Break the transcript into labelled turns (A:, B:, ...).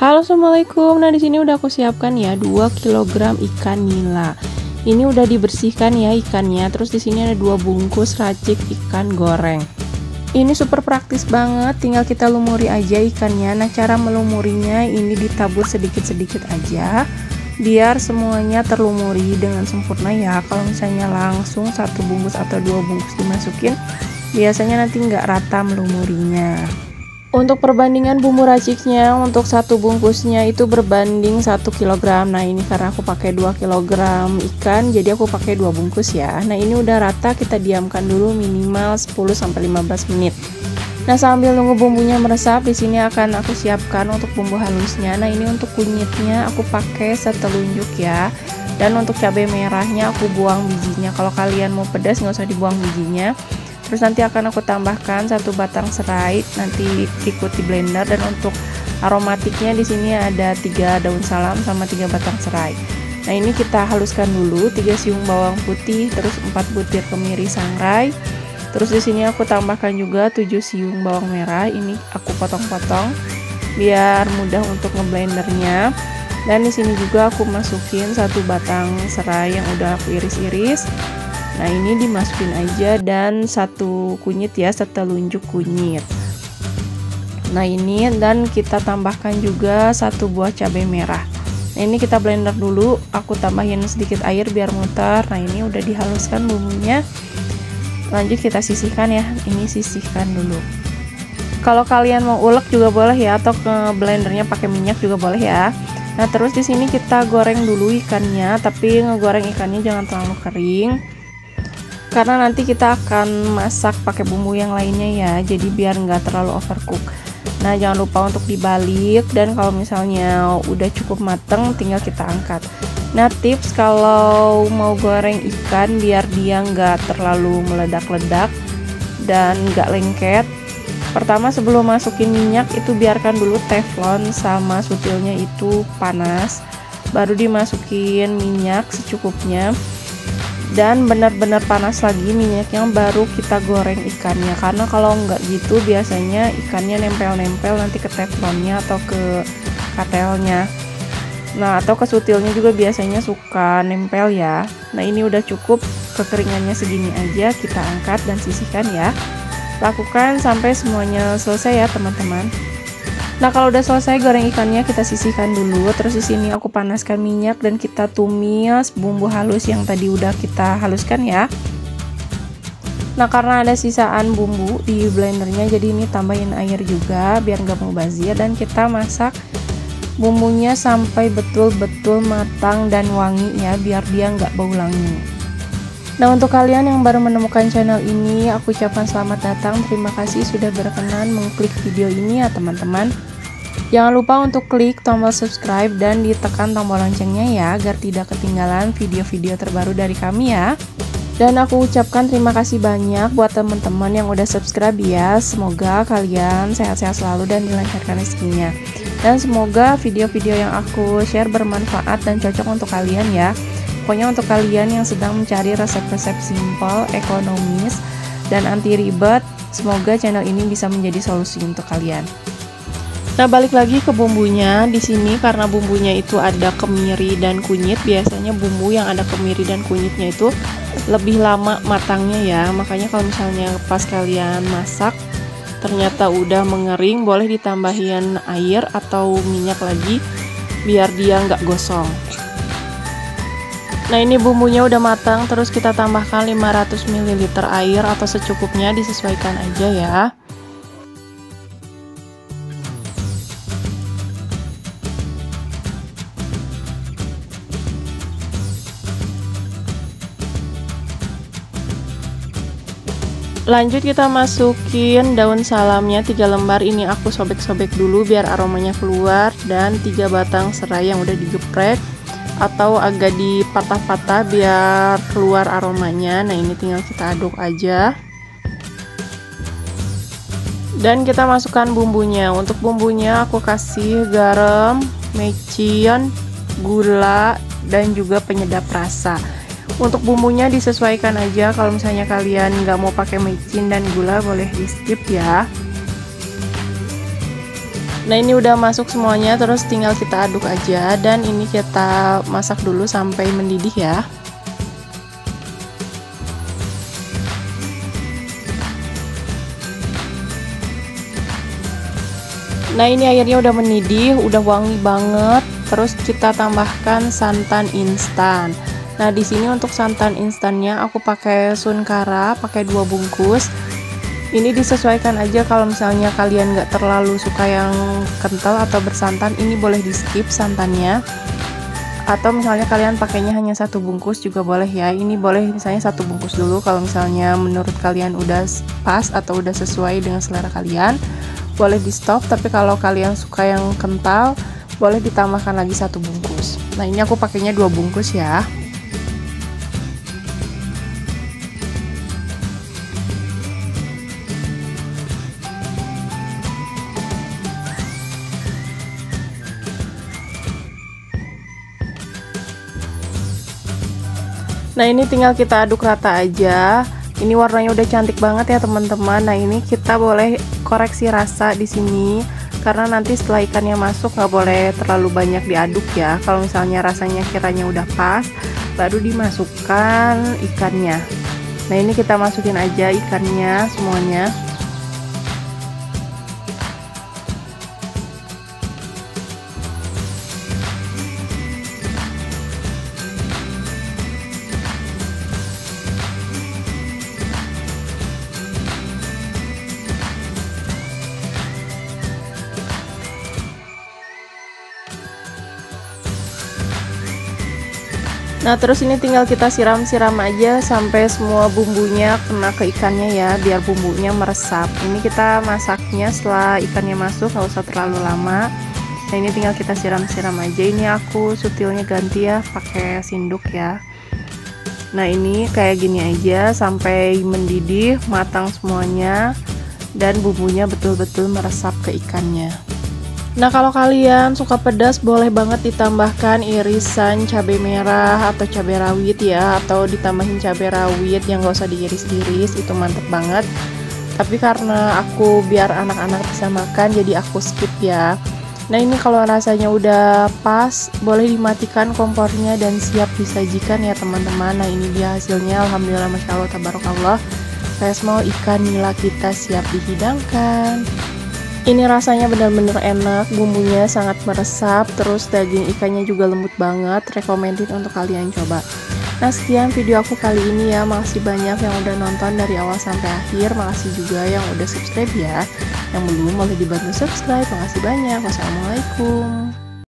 A: Halo assalamualaikum. Nah di sini udah aku siapkan ya 2 kg ikan nila. Ini udah dibersihkan ya ikannya. Terus di sini ada dua bungkus racik ikan goreng. Ini super praktis banget. Tinggal kita lumuri aja ikannya. Nah cara melumurinya ini ditabur sedikit-sedikit aja biar semuanya terlumuri dengan sempurna ya kalau misalnya langsung satu bungkus atau dua bungkus dimasukin biasanya nanti nggak rata melumurinya untuk perbandingan bumbu raciknya untuk satu bungkusnya itu berbanding 1 kg. Nah, ini karena aku pakai 2 kg ikan, jadi aku pakai dua bungkus ya. Nah, ini udah rata, kita diamkan dulu minimal 10 sampai 15 menit. Nah, sambil nunggu bumbunya meresap, di sini akan aku siapkan untuk bumbu halusnya. Nah, ini untuk kunyitnya aku pakai setelunjuk ya. Dan untuk cabai merahnya aku buang bijinya. Kalau kalian mau pedas nggak usah dibuang bijinya terus nanti akan aku tambahkan satu batang serai nanti ikut di blender. Dan untuk aromatiknya di sini ada tiga daun salam sama tiga batang serai. Nah ini kita haluskan dulu tiga siung bawang putih terus empat butir kemiri sangrai. Terus di sini aku tambahkan juga 7 siung bawang merah. Ini aku potong-potong biar mudah untuk ngeblendernya. Dan di sini juga aku masukin satu batang serai yang udah aku iris-iris Nah ini dimasukin aja dan satu kunyit ya setelunjuk kunyit. Nah ini dan kita tambahkan juga satu buah cabai merah. Nah ini kita blender dulu. Aku tambahin sedikit air biar muter. Nah ini udah dihaluskan bumbunya. Lanjut kita sisihkan ya. Ini sisihkan dulu. Kalau kalian mau ulek juga boleh ya atau ke blendernya pakai minyak juga boleh ya. Nah terus di sini kita goreng dulu ikannya tapi ngegoreng ikannya jangan terlalu kering karena nanti kita akan masak pakai bumbu yang lainnya ya jadi biar nggak terlalu overcook. Nah jangan lupa untuk dibalik dan kalau misalnya udah cukup mateng tinggal kita angkat. Nah tips kalau mau goreng ikan biar dia nggak terlalu meledak-ledak dan nggak lengket pertama sebelum masukin minyak itu biarkan dulu teflon sama sutilnya itu panas baru dimasukin minyak secukupnya dan benar-benar panas lagi minyaknya baru kita goreng ikannya. Karena kalau nggak gitu biasanya ikannya nempel-nempel nanti ke teflonnya atau ke katelnya. Nah atau ke sutilnya juga biasanya suka nempel ya. Nah ini udah cukup kekeringannya segini aja. Kita angkat dan sisihkan ya. Lakukan sampai semuanya selesai ya teman-teman Nah, kalau udah selesai goreng ikannya kita sisihkan dulu. Terus di sini aku panaskan minyak dan kita tumis bumbu halus yang tadi udah kita haluskan ya. Nah, karena ada sisaan bumbu di blendernya jadi ini tambahin air juga biar nggak mubazir dan kita masak bumbunya sampai betul-betul matang dan wangi ya biar dia nggak bau langi. Nah untuk kalian yang baru menemukan channel ini aku ucapkan selamat datang terima kasih sudah berkenan mengklik video ini ya teman-teman Jangan lupa untuk klik tombol subscribe dan ditekan tombol loncengnya ya agar tidak ketinggalan video-video terbaru dari kami ya. Dan aku ucapkan terima kasih banyak buat teman-teman yang udah subscribe ya. Semoga kalian sehat-sehat selalu dan dilancarkan rezekinya. Dan semoga video-video yang aku share bermanfaat dan cocok untuk kalian ya. Pokoknya untuk kalian yang sedang mencari resep-resep simple, ekonomis, dan anti ribet, semoga channel ini bisa menjadi solusi untuk kalian. Nah, balik lagi ke bumbunya. Di sini karena bumbunya itu ada kemiri dan kunyit, biasanya bumbu yang ada kemiri dan kunyitnya itu lebih lama matangnya ya. Makanya kalau misalnya pas kalian masak ternyata udah mengering, boleh ditambahin air atau minyak lagi biar dia nggak gosong. Nah ini bumbunya udah matang terus kita tambahkan 500 ml air atau secukupnya disesuaikan aja ya lanjut kita masukin daun salamnya tiga lembar. Ini aku sobek-sobek dulu biar aromanya keluar dan tiga batang serai yang udah digeprek atau agak dipatah-patah biar keluar aromanya. Nah ini tinggal kita aduk aja. Dan kita masukkan bumbunya. Untuk bumbunya aku kasih garam, mecin, gula dan juga penyedap rasa untuk bumbunya disesuaikan aja. Kalau misalnya kalian nggak mau pakai micin dan gula boleh di skip ya. Nah ini udah masuk semuanya. Terus tinggal kita aduk aja. Dan ini kita masak dulu sampai mendidih ya. Nah ini airnya udah mendidih, udah wangi banget. Terus kita tambahkan santan instan Nah di sini untuk santan instannya aku pakai sunkara, pakai dua bungkus. Ini disesuaikan aja kalau misalnya kalian nggak terlalu suka yang kental atau bersantan ini boleh di skip santannya. Atau misalnya kalian pakainya hanya satu bungkus juga boleh ya. Ini boleh misalnya satu bungkus dulu kalau misalnya menurut kalian udah pas atau udah sesuai dengan selera kalian. Boleh di stop tapi kalau kalian suka yang kental boleh ditambahkan lagi satu bungkus. Nah ini aku pakainya dua bungkus ya Nah ini tinggal kita aduk rata aja. Ini warnanya udah cantik banget ya teman-teman. Nah ini kita boleh koreksi rasa di sini karena nanti setelah ikannya masuk nggak boleh terlalu banyak diaduk ya. Kalau misalnya rasanya kiranya udah pas, baru dimasukkan ikannya. Nah ini kita masukin aja ikannya semuanya. Nah terus ini tinggal kita siram-siram aja sampai semua bumbunya kena ke ikannya ya biar bumbunya meresap. Ini kita masaknya setelah ikannya masuk nggak usah terlalu lama. Nah ini tinggal kita siram-siram aja. Ini aku sutilnya ganti ya pakai sinduk ya. Nah ini kayak gini aja sampai mendidih matang semuanya dan bumbunya betul-betul meresap ke ikannya Nah kalau kalian suka pedas boleh banget ditambahkan irisan cabai merah atau cabai rawit ya Atau ditambahin cabai rawit yang gak usah diiris-iris itu mantep banget. Tapi karena aku biar anak-anak bisa makan jadi aku skip ya. Nah ini kalau rasanya udah pas boleh dimatikan kompornya dan siap disajikan ya teman-teman. Nah ini dia hasilnya. Alhamdulillah Masya Allah Tabarakallah Saya mau ikan nila kita siap dihidangkan ini rasanya benar-benar enak, bumbunya sangat meresap, terus daging ikannya juga lembut banget, recommended untuk kalian coba. Nah sekian video aku kali ini ya, makasih banyak yang udah nonton dari awal sampai akhir, makasih juga yang udah subscribe ya. Yang belum boleh dibantu subscribe, makasih banyak, wassalamualaikum.